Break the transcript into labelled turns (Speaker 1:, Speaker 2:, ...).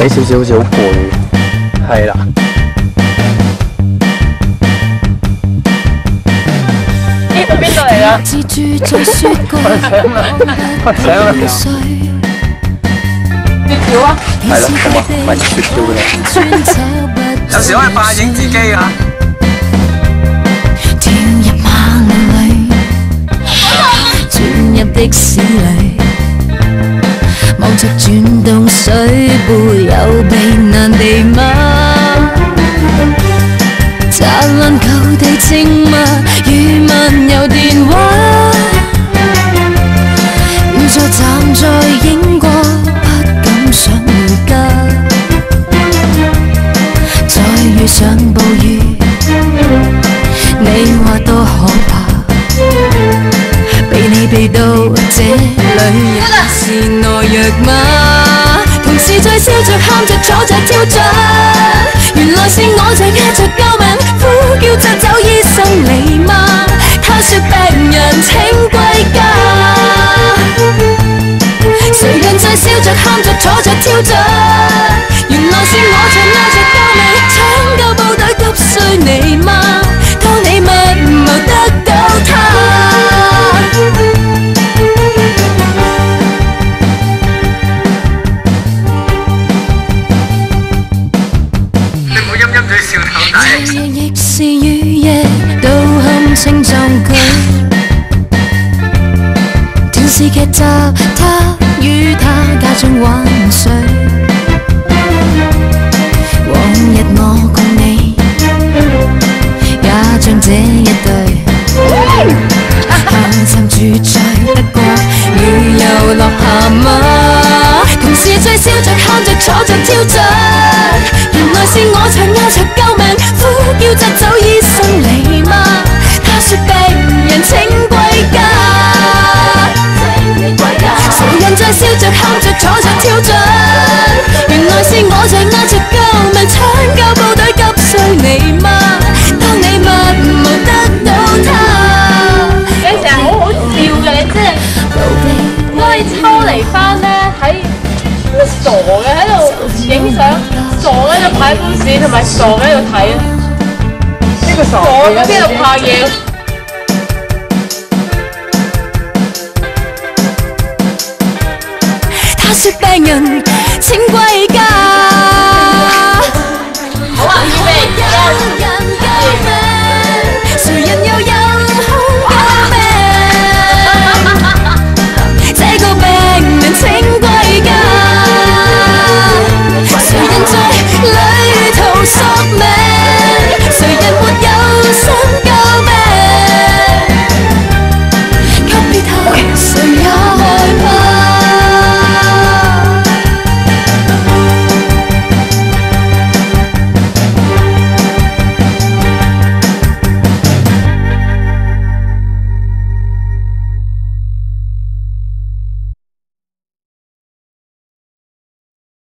Speaker 1: 睇少少好似好攰，係啦。
Speaker 2: 呢度邊度嚟㗎？
Speaker 3: 自住在雪櫃
Speaker 1: 醒啦，
Speaker 2: 雪條啊！
Speaker 1: 係咯，咁啊，
Speaker 4: 有時可以扮影自己啊！
Speaker 3: 有避难地吗？杂乱旧地静默，如漫游电话。再站在影过，不敢想回家。再遇上暴雨，你话多可怕？被你避到这里是懦弱吗？ 在笑着喊着坐着跳着，原来是我在嗌着救命，呼叫着走医生你吗？他说病人请归家。谁人在笑着喊着坐着跳着？亦是雨夜，都堪稱壯舉。電視劇集，他与他家中玩水。往日我共你，也像这一對。向尋住在德國旅遊落下吗？同事在笑着喊着坐着跳着，原来是我在着坐着跳着？原來是我在嗌着救命，搶救部隊急需你嗎？當你密謀得到他。
Speaker 2: 你成日好好笑嘅，你真係我係抽離翻咧喺傻嘅喺度影相，傻喺度派公司，同埋傻喺度睇，
Speaker 4: 呢個傻
Speaker 2: 傻嘅邊度拍嘢？
Speaker 3: 他說病人請歸家。